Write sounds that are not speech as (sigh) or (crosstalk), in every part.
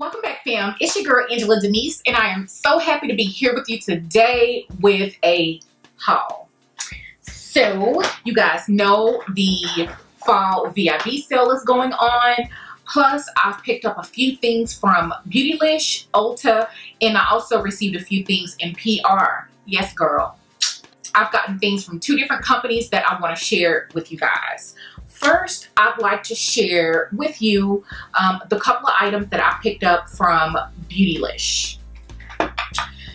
Welcome back fam, it's your girl Angela Denise and I am so happy to be here with you today with a haul. So you guys know the fall VIB sale is going on. Plus I've picked up a few things from Beautylish, Ulta, and I also received a few things in PR. Yes girl. I've gotten things from two different companies that I want to share with you guys. First, I'd like to share with you um, the couple of items that I picked up from Beautylish.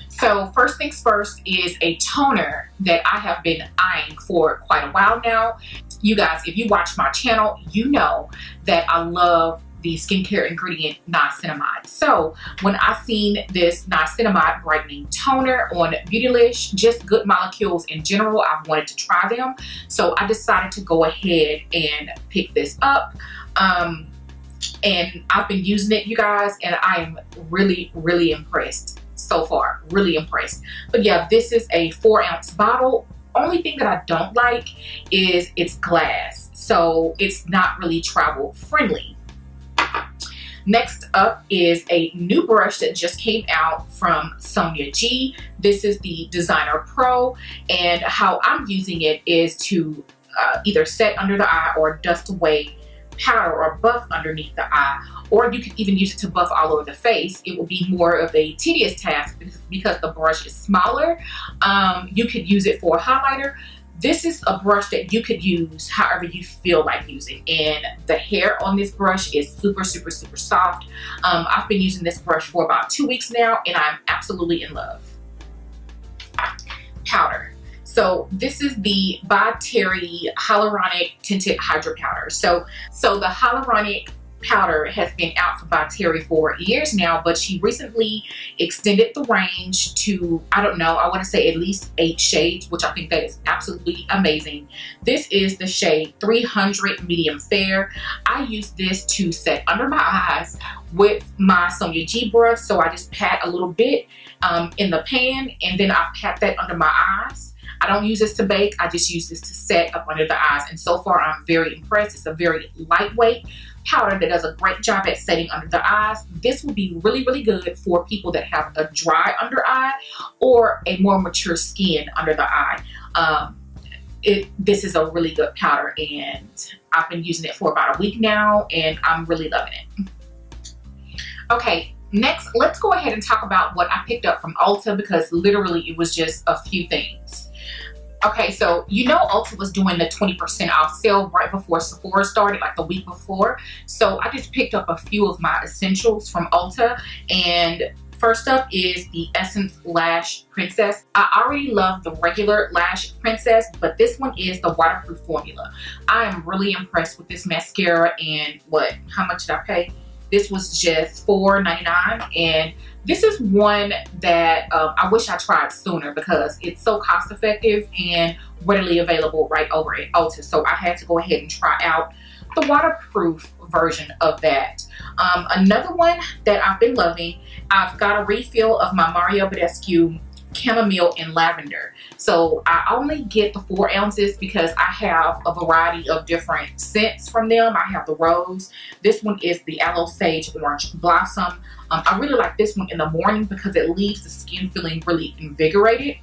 So first things first is a toner that I have been eyeing for quite a while now. You guys, if you watch my channel, you know that I love the skincare ingredient niacinamide. So when I seen this niacinamide brightening toner on Beautylish, just good molecules in general, I wanted to try them. So I decided to go ahead and pick this up. Um, and I've been using it, you guys, and I am really, really impressed so far. Really impressed. But yeah, this is a four ounce bottle. Only thing that I don't like is it's glass. So it's not really travel friendly. Next up is a new brush that just came out from Sonia G. This is the Designer Pro and how I'm using it is to uh, either set under the eye or dust away powder or buff underneath the eye or you could even use it to buff all over the face. It will be more of a tedious task because the brush is smaller. Um, you could use it for a highlighter this is a brush that you could use however you feel like using. And the hair on this brush is super super super soft. Um, I've been using this brush for about two weeks now and I'm absolutely in love. Powder. So this is the By Terry Hyaluronic Tinted Hydra Powder. So, so the hyaluronic powder has been out for by Terry for years now, but she recently extended the range to, I don't know, I want to say at least eight shades, which I think that is absolutely amazing. This is the shade 300 Medium Fair. I use this to set under my eyes with my Sonia G brush. So I just pat a little bit um, in the pan and then I pat that under my eyes. I don't use this to bake. I just use this to set up under the eyes. And so far, I'm very impressed. It's a very lightweight, powder that does a great job at setting under the eyes. This will be really, really good for people that have a dry under eye or a more mature skin under the eye. Um, it, this is a really good powder and I've been using it for about a week now and I'm really loving it. Okay, next let's go ahead and talk about what I picked up from Ulta because literally it was just a few things. Okay, so you know Ulta was doing the 20% off sale right before Sephora started, like the week before. So I just picked up a few of my essentials from Ulta and First up is the Essence Lash Princess. I already love the regular Lash Princess, but this one is the waterproof formula. I am really impressed with this mascara and what, how much did I pay? This was just $4.99 and this is one that um, I wish I tried sooner because it's so cost effective and readily available right over at Ulta. So I had to go ahead and try out the waterproof version of that. Um, another one that I've been loving, I've got a refill of my Mario Badescu chamomile and lavender. So I only get the four ounces because I have a variety of different scents from them. I have the rose. This one is the aloe sage orange blossom. Um, I really like this one in the morning because it leaves the skin feeling really invigorated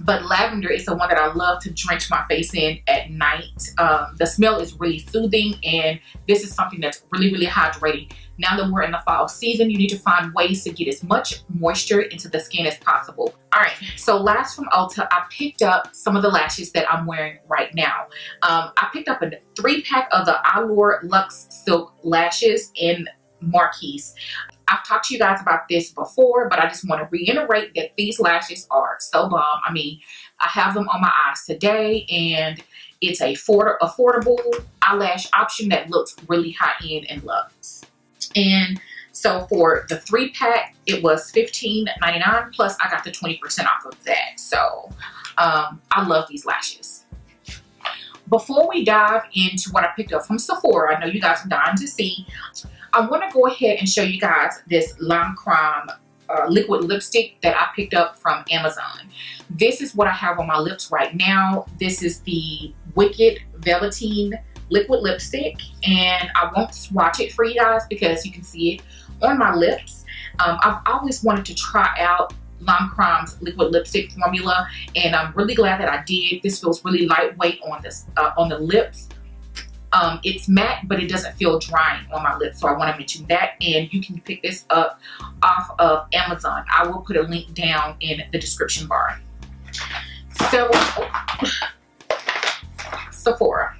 but lavender is the one that I love to drench my face in at night. Um, the smell is really soothing and this is something that's really, really hydrating. Now that we're in the fall season, you need to find ways to get as much moisture into the skin as possible. All right, so last from Ulta, I picked up some of the lashes that I'm wearing right now. Um, I picked up a three pack of the Eylure Luxe Silk Lashes in Marquise. I've talked to you guys about this before, but I just want to reiterate that these lashes are so bomb. I mean, I have them on my eyes today and it's a affordable eyelash option that looks really high-end and luxe. And so for the three pack, it was $15.99 plus I got the 20% off of that. So um, I love these lashes. Before we dive into what I picked up from Sephora, I know you guys are dying to see, I want to go ahead and show you guys this Lime Crime uh, liquid lipstick that I picked up from Amazon. This is what I have on my lips right now. This is the Wicked Velvetine liquid lipstick and I won't swatch it for you guys because you can see it on my lips. Um, I've always wanted to try out Lancôme's liquid lipstick formula and I'm really glad that I did. This feels really lightweight on this uh, on the lips. Um, it's matte, but it doesn't feel drying on my lips. So I want to mention that. And you can pick this up off of Amazon. I will put a link down in the description bar. So, Sephora.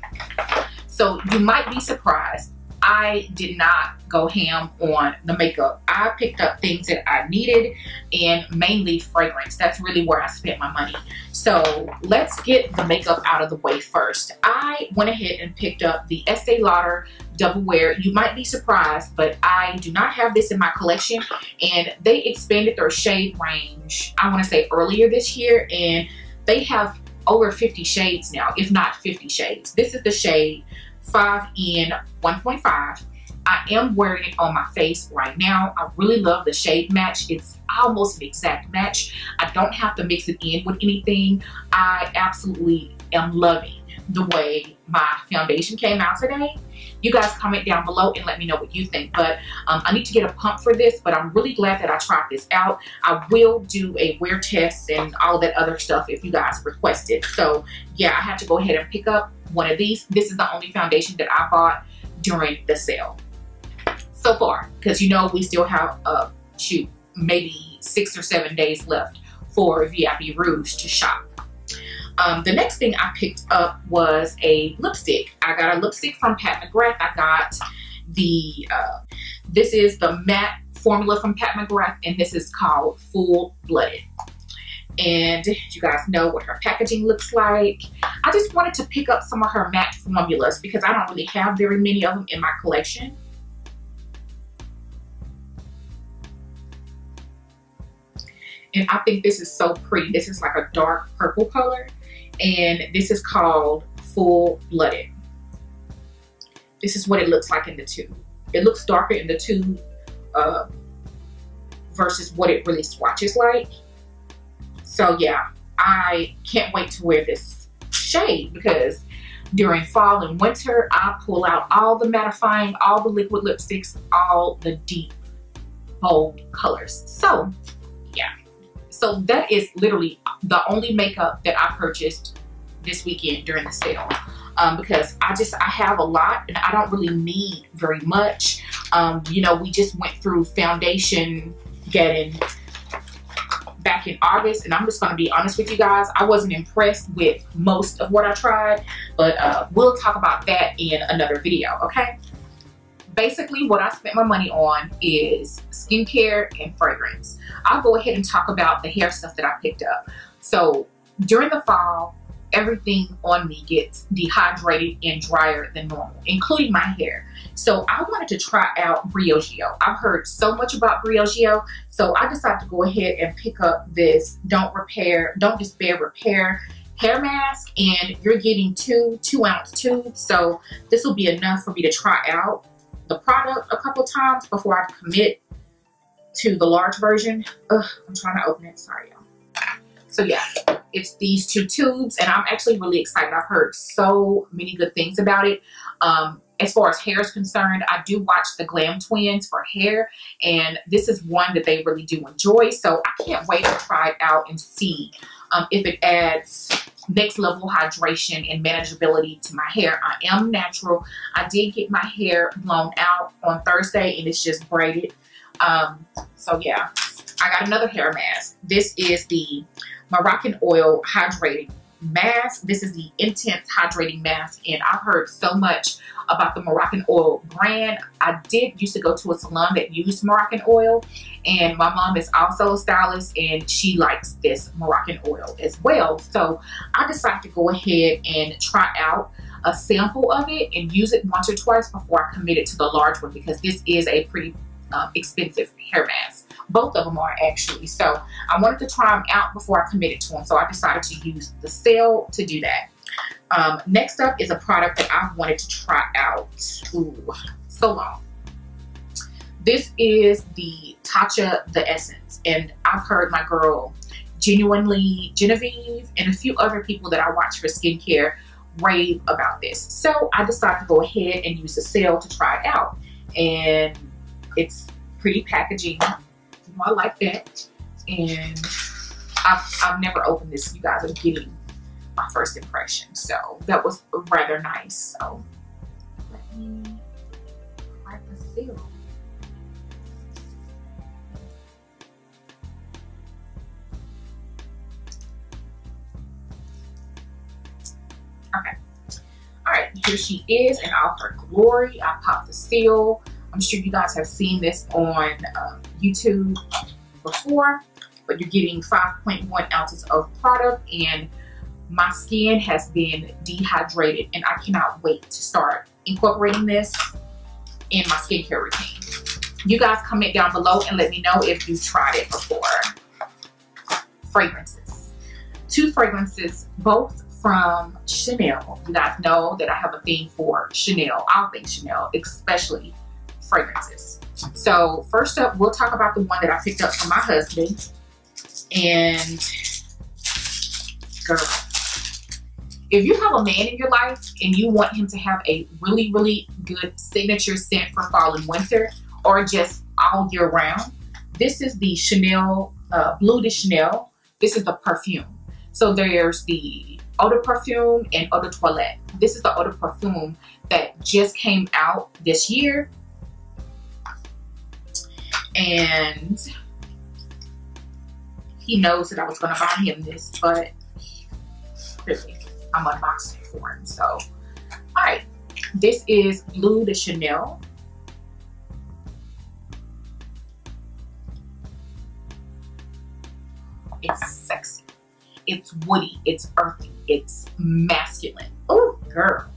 So you might be surprised I did not go ham on the makeup. I picked up things that I needed and mainly fragrance. That's really where I spent my money. So let's get the makeup out of the way first. I went ahead and picked up the Estee Lauder Double Wear. You might be surprised, but I do not have this in my collection and they expanded their shade range, I wanna say earlier this year and they have over 50 shades now, if not 50 shades. This is the shade 5 in 1.5. I am wearing it on my face right now. I really love the shade match. It's almost an exact match. I don't have to mix it in with anything. I absolutely am loving the way my foundation came out today. You guys comment down below and let me know what you think. But um, I need to get a pump for this, but I'm really glad that I tried this out. I will do a wear test and all that other stuff if you guys request it. So yeah, I had to go ahead and pick up one of these. This is the only foundation that I bought during the sale so far because you know we still have uh shoot maybe six or seven days left for VIB Rouge to shop. Um, the next thing I picked up was a lipstick. I got a lipstick from Pat McGrath. I got the, uh, this is the matte formula from Pat McGrath and this is called Full Blooded and you guys know what her packaging looks like. I just wanted to pick up some of her matte formulas because I don't really have very many of them in my collection. And I think this is so pretty. This is like a dark purple color and this is called Full Blooded. This is what it looks like in the tube. It looks darker in the tube uh, versus what it really swatches like. So yeah, I can't wait to wear this shade because during fall and winter, I pull out all the mattifying, all the liquid lipsticks, all the deep, bold colors. So yeah, so that is literally the only makeup that I purchased this weekend during the sale. Um, because I just, I have a lot and I don't really need very much. Um, you know, we just went through foundation getting back in August and I'm just gonna be honest with you guys I wasn't impressed with most of what I tried but uh, we'll talk about that in another video okay? Basically what I spent my money on is skincare and fragrance. I'll go ahead and talk about the hair stuff that I picked up. So during the fall everything on me gets dehydrated and drier than normal, including my hair. So I wanted to try out Briogeo. I've heard so much about Briogeo, so I decided to go ahead and pick up this Don't Repair, Don't Despair Repair hair mask and you're getting two two ounce tubes so this will be enough for me to try out the product a couple times before I commit to the large version. Ugh, I'm trying to open it, sorry y'all. So yeah, it's these two tubes and I'm actually really excited. I've heard so many good things about it. Um, as far as hair is concerned, I do watch the GlamTwinz for hair and this is one that they really do enjoy. So I can't wait to try it out and see um, if it adds next level hydration and manageability to my hair. I am natural. I did get my hair blown out on Thursday and it's just braided. Um, so yeah, I got another hair mask. This is the Moroccanoil Hydrating Mask. This is the Intense Hydrating Mask, and I've heard so much about the Moroccanoil brand. I did used to go to a salon that used Moroccanoil and my mom is also a stylist, and she likes this Moroccanoil as well. So I decided to go ahead and try out a sample of it and use it once or twice before I committed to the large one because this is a pretty um, expensive hair mask. Both of them are actually. So I wanted to try them out before I committed to them. So I decided to use the sale to do that. Um, next up is a product that I've wanted to try out Ooh, so long. This is the Tatcha The Essence. And I've heard my girl Genuinely Genevieve and a few other people that I watch for skincare rave about this. So I decided to go ahead and use the sale to try it out. And it's pretty packaging. I like that. And I've, I've never opened this. You guys are getting my first impression. So that was rather nice. So let me crack the seal. Okay. All right, here she is in all her glory. I popped the seal. I'm sure you guys have seen this on um, YouTube before, but you're getting 5.1 ounces of product and my skin has been dehydrated and I cannot wait to start incorporating this in my skincare routine. You guys comment down below and let me know if you've tried it before. Fragrances. Two fragrances, both from Chanel. You guys know that I have a thing for Chanel, all things Chanel, especially fragrances. So first up, we'll talk about the one that I picked up for my husband. And girl, if you have a man in your life and you want him to have a really, really good signature scent for fall and winter or just all year round, this is the Chanel uh, Bleu de Chanel. This is the perfume. So there's the eau de parfum and eau de toilette. This is the eau de parfum that just came out this year. And he knows that I was to buy him this, but really, I'm unboxing it for him. So, all right, this is Bleu de Chanel. It's sexy. It's woody. It's earthy. It's masculine. Oh, girl.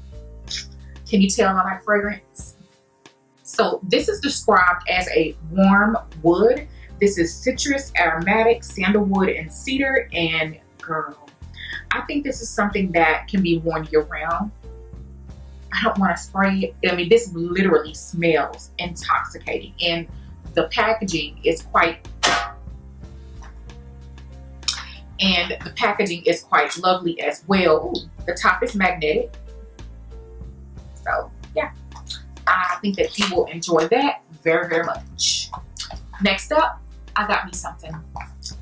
Can you tell I like fragrance? So this is described as a warm wood. This is citrus, aromatic, sandalwood, and cedar. And girl, I think this is something that can be worn year round. I don't want to spray it. I mean, this literally smells intoxicating. And the packaging is quite and the packaging is quite lovely as well. Ooh, the top is magnetic. So I think that he will enjoy that very, very much. Next up, I got me something.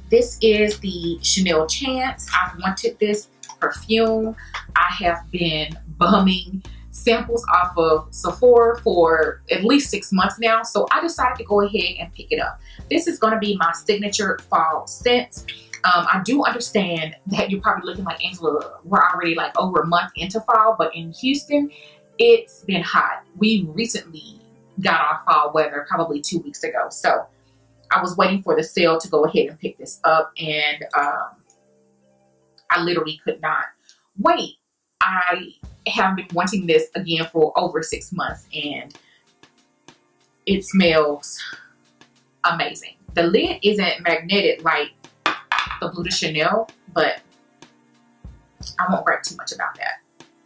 This is the Chanel Chance. I've wanted this perfume. I have been bumming samples off of Sephora for at least six months now. So I decided to go ahead and pick it up. This is gonna be my signature fall scent. Um, I do understand that you're probably looking like Angela, we're already like over a month into fall, but in Houston, it's been hot. We recently got our fall weather probably two weeks ago. So I was waiting for the sale to go ahead and pick this up and um, I literally could not wait. I have been wanting this again for over six months and it smells amazing. The lid isn't magnetic like the Bleu de Chanel, but I won't write too much about that.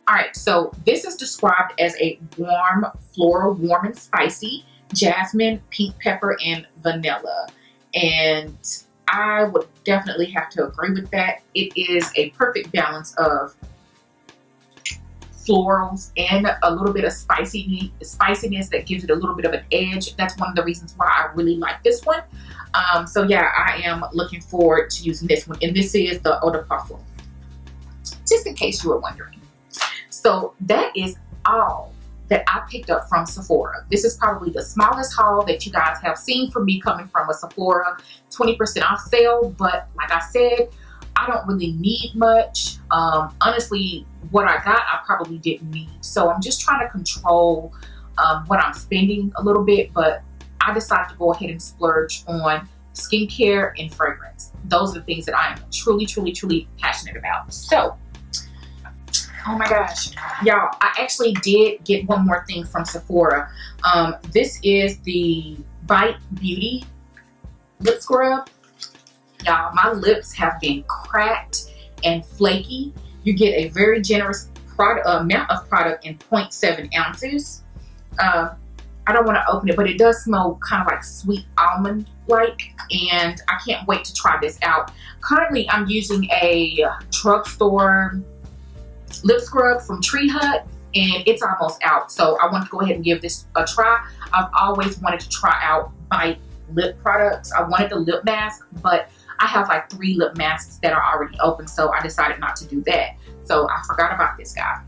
All right, so this is described as a warm, floral, warm and spicy, jasmine, pink pepper, and vanilla. And I would definitely have to agree with that. It is a perfect balance of florals and a little bit of spicy spiciness that gives it a little bit of an edge. That's one of the reasons why I really like this one. Um, so yeah, I am looking forward to using this one. And this is the Eau de Parfum. Just in case you were wondering. So that is all that I picked up from Sephora. This is probably the smallest haul that you guys have seen from me coming from a Sephora 20% off sale. But like I said, I don't really need much. Um, honestly, what I got, I probably didn't need. So I'm just trying to control um, what I'm spending a little bit. But I decided to go ahead and splurge on skincare and fragrance. Those are the things that I am truly, truly, truly passionate about. So, oh my gosh, y'all, I actually did get one more thing from Sephora. Um, this is the Bite Beauty lip scrub. Y'all, my lips have been cracked and flaky. You get a very generous product, amount of product in 0.7 ounces. Uh, I don't want to open it, but it does smell kind of like sweet almond like and I can't wait to try this out. Currently I'm using a drugstore lip scrub from Tree Hut and it's almost out. So I want to go ahead and give this a try. I've always wanted to try out my lip products. I wanted the lip mask, but I have like three lip masks that are already open. So I decided not to do that. So I forgot about this guy.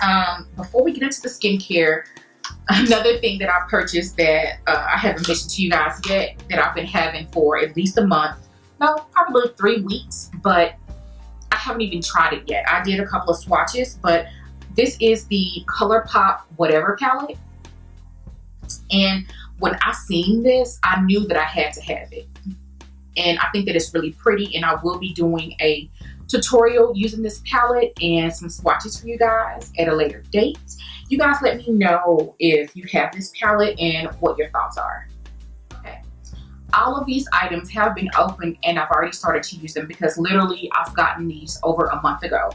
Um, before we get into the skincare, (laughs) another thing that I purchased that uh, I haven't mentioned to you guys yet that I've been having for at least a month. No, probably three weeks, but I haven't even tried it yet. I did a couple of swatches, but this is the ColourPop Whatever palette. And when I seen this, I knew that I had to have it. And I think that it's really pretty and I will be doing a tutorial using this palette and some swatches for you guys at a later date. You guys let me know if you have this palette and what your thoughts are. All of these items have been opened and I've already started to use them because literally I've gotten these over a month ago.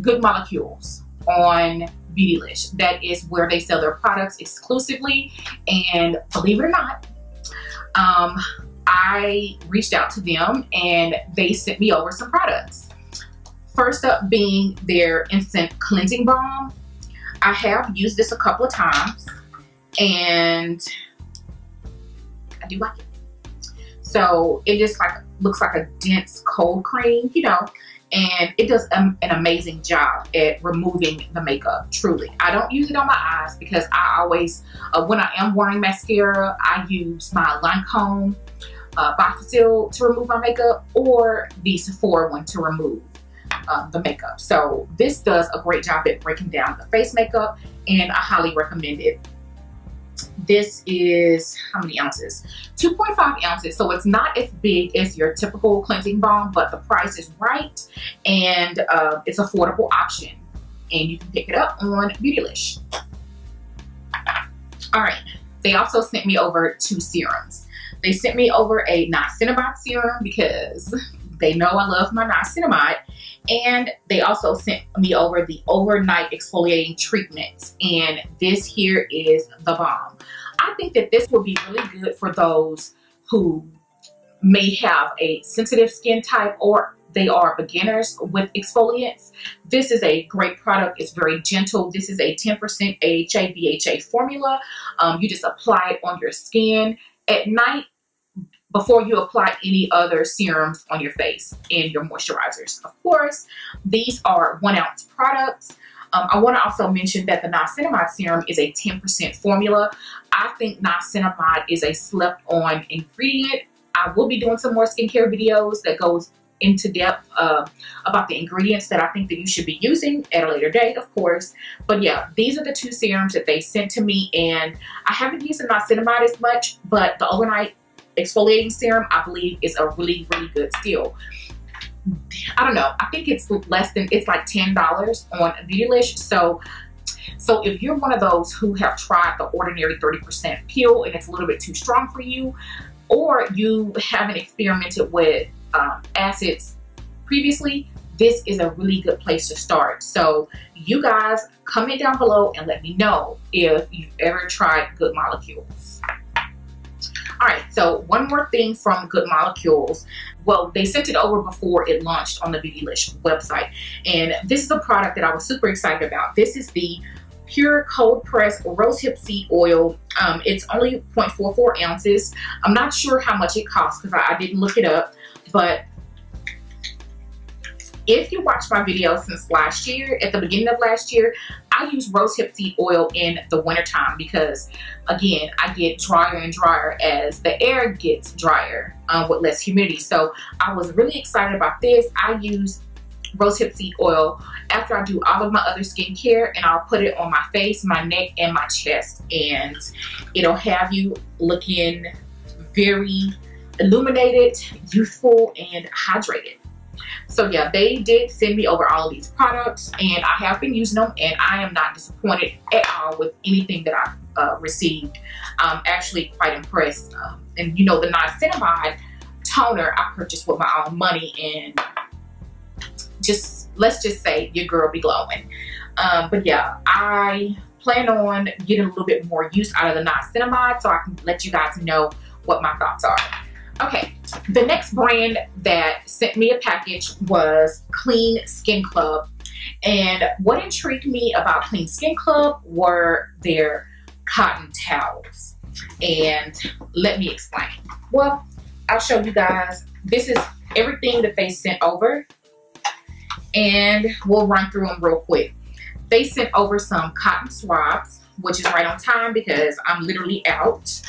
Good Molecules on Beautylish. That is where they sell their products exclusively. And believe it or not, um, I reached out to them and they sent me over some products. First up being their Instant Cleansing Balm. I have used this a couple of times and I do like it. So it just like looks like a dense cold cream, you know, and it does an amazing job at removing the makeup truly. I don't use it on my eyes because i always uh, when i am wearing mascara i use my lancome uh, Bi-Facil to remove my makeup or the sephora one to remove uh, the makeup. So this does a great job at breaking down the face makeup and i highly recommend it this is how many ounces? 2.5 ounces. So it's not as big as your typical cleansing balm but the price is right and uh, it's affordable option and you can pick it up on Beautylish. All right. They also sent me over two serums. They sent me over a niacinamide serum because they know I love my niacinamide and they also sent me over the overnight exfoliating treatments. And this here is the bomb. I think that this would be really good for those who may have a sensitive skin type or they are beginners with exfoliants. This is a great product. It's very gentle. This is a 10% AHA BHA formula. Um, you just apply it on your skin. At night, before you apply any other serums on your face and your moisturizers. Of course, these are one ounce products. Um, I want to also mention that the niacinamide serum is a 10% formula. I think niacinamide is a slept on ingredient. I will be doing some more skincare videos that goes into depth uh, about the ingredients that I think that you should be using at a later date, of course. But yeah, these are the two serums that they sent to me and I haven't used the niacinamide as much, but the overnight exfoliating serum, I believe is a really, really good steal. I don't know. I think it's less than, it's like $10 on Beautylish. So, so if you're one of those who have tried the ordinary 30% peel and it's a little bit too strong for you, or you haven't experimented with um, acids previously, this is a really good place to start. So you guys comment down below and let me know if you've ever tried Good Molecules. All right, so one more thing from Good Molecules. Well, they sent it over before it launched on the Beautylish website. And this is a product that I was super excited about. This is the pure cold pressed rosehip seed oil. Um, it's only 0.44 ounces. I'm not sure how much it costs because I, I didn't look it up, but if you watched my video since last year, at the beginning of last year, I use rosehip seed oil in the wintertime because, again, I get drier and drier as the air gets drier um, with less humidity. So I was really excited about this. I use rosehip seed oil after I do all of my other skincare and I'll put it on my face, my neck, and my chest. And it'll have you looking very illuminated, youthful, and hydrated. So yeah, they did send me over all of these products and I have been using them and I am not disappointed at all with anything that I've uh, received. I'm actually quite impressed. Um, and you know, the niacinamide toner I purchased with my own money and just, let's just say your girl be glowing. Um, but yeah, I plan on getting a little bit more use out of the niacinamide so I can let you guys know what my thoughts are. Okay, the next brand that sent me a package was Clean Skin Club. And what intrigued me about Clean Skin Club were their cotton towels. And let me explain. Well, I'll show you guys. This is everything that they sent over. And we'll run through them real quick. They sent over some cotton swabs, which is right on time because I'm literally out.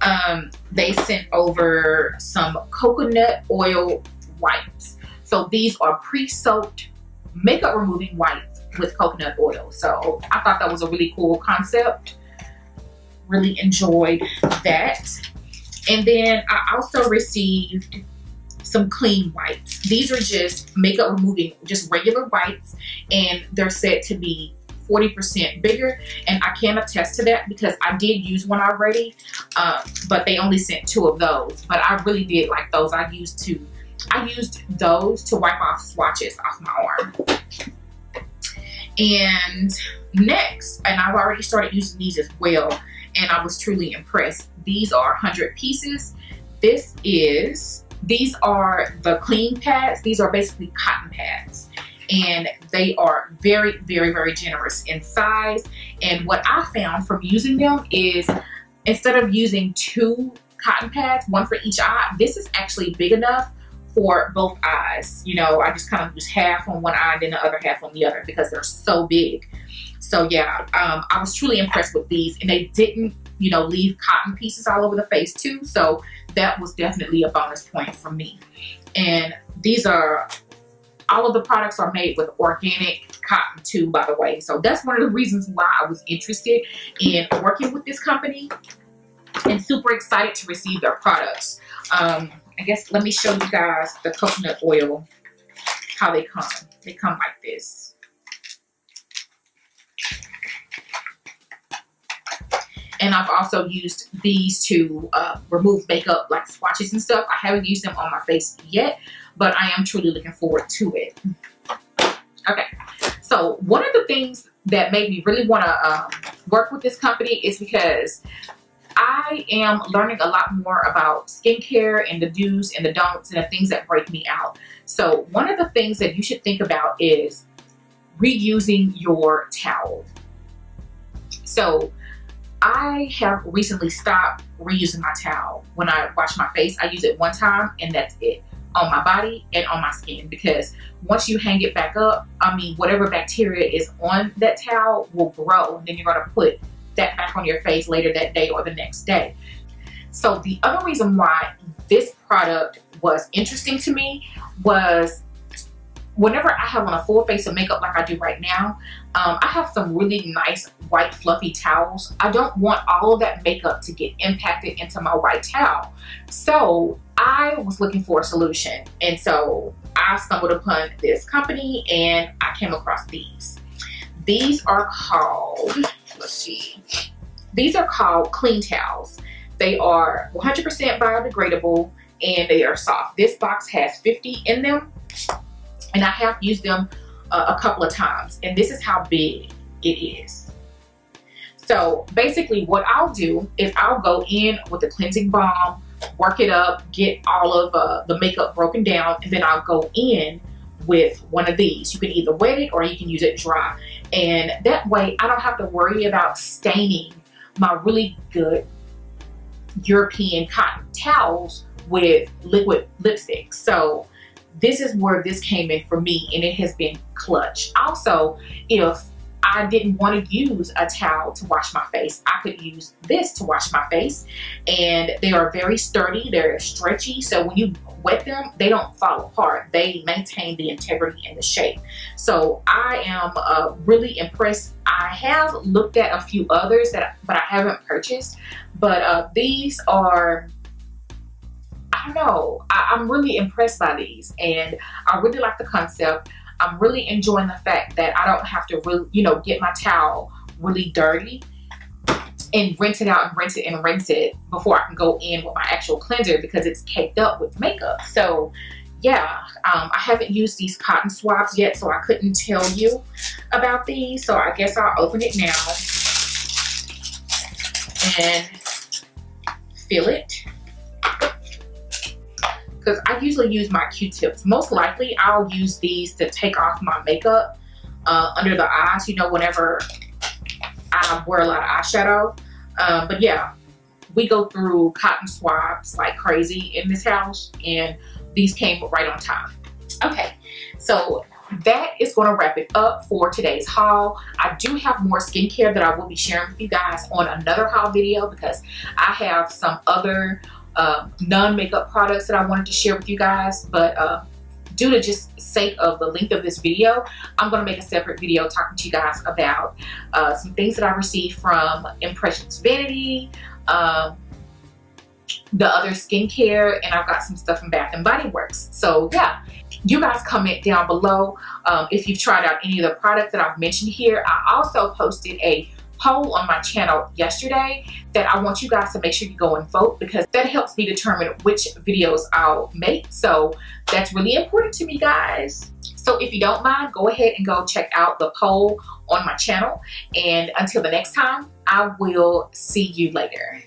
Um, they sent over some coconut oil wipes. So these are pre-soaked makeup removing wipes with coconut oil. So I thought that was a really cool concept. Really enjoyed that. And then I also received some clean wipes. These are just makeup removing, just regular wipes, and they're said to be 40% bigger. And I can attest to that because I did use one already, uh, but they only sent two of those. But I really did like those. I used to, I used those to wipe off swatches off my arm. And next, and I've already started using these as well, and I was truly impressed. These are 100 pieces. This is, these are the clean pads. These are basically cotton pads and they are very, very, very generous in size. And what I found from using them is instead of using two cotton pads, one for each eye, this is actually big enough for both eyes. You know, I just kind of use half on one eye and then the other half on the other because they're so big. So yeah, um, I was truly impressed with these and they didn't, you know, leave cotton pieces all over the face too. So that was definitely a bonus point for me. And these are all of the products are made with organic cotton too, by the way. So that's one of the reasons why I was interested in working with this company and super excited to receive their products. Um, I guess let me show you guys the coconut oil, how they come. They come like this. And I've also used these to uh, remove makeup like swatches and stuff. I haven't used them on my face yet, but I am truly looking forward to it. Okay, so one of the things that made me really want to um, work with this company is because I am learning a lot more about skincare and the do's and the don'ts and the things that break me out. So one of the things that you should think about is reusing your towel. So I have recently stopped reusing my towel. When I wash my face, I use it one time and that's it on my body and on my skin because once you hang it back up, I mean, whatever bacteria is on that towel will grow and then you're gonna put that back on your face later that day or the next day. So the other reason why this product was interesting to me was whenever I have on a full face of makeup like I do right now, um, I have some really nice white fluffy towels. I don't want all of that makeup to get impacted into my white towel. So I was looking for a solution. And so I stumbled upon this company and I came across these. These are called, let's see, these are called clean towels. They are 100% biodegradable and they are soft. This box has 50 in them and I have used them uh, a couple of times and this is how big it is. So basically what I'll do is I'll go in with a cleansing balm, work it up, get all of uh, the makeup broken down, and then I'll go in with one of these. You can either wet it or you can use it dry. And that way I don't have to worry about staining my really good European cotton towels with liquid lipstick. So this is where this came in for me and it has been clutch. Also, if I didn't want to use a towel to wash my face. I could use this to wash my face and they are very sturdy, they're stretchy, so when you wet them, they don't fall apart. They maintain the integrity and the shape. So I am uh, really impressed. I have looked at a few others that, but I haven't purchased, but uh, these are I don't know. I, am really impressed by these and I really like the concept. I'm really enjoying the fact that I don't have to really, you know, get my towel really dirty and rinse it out and rinse it and rinse it before I can go in with my actual cleanser because it's caked up with makeup. So yeah, um, I haven't used these cotton swabs yet, so I couldn't tell you about these. So I guess I'll open it now and feel it because I usually use my Q-tips. Most likely I'll use these to take off my makeup uh, under the eyes, you know, whenever I wear a lot of eyeshadow. Um, but yeah, we go through cotton swabs like crazy in this house and these came right on time. Okay, so that is going to wrap it up for today's haul. I do have more skincare that I will be sharing with you guys on another haul video because I have some other uh, non-makeup products that I wanted to share with you guys. But uh, due to just sake of the length of this video, I'm going to make a separate video talking to you guys about uh, some things that I received from Impressions Vanity, um, the other skincare, and I've got some stuff from Bath and Body Works. So yeah, you guys comment down below um, if you've tried out any of the products that I've mentioned here. I also posted a poll on my channel yesterday that I want you guys to make sure you go and vote because that helps me determine which videos I'll make. So that's really important to me, guys. So if you don't mind, go ahead and go check out the poll on my channel. And until the next time, I will see you later.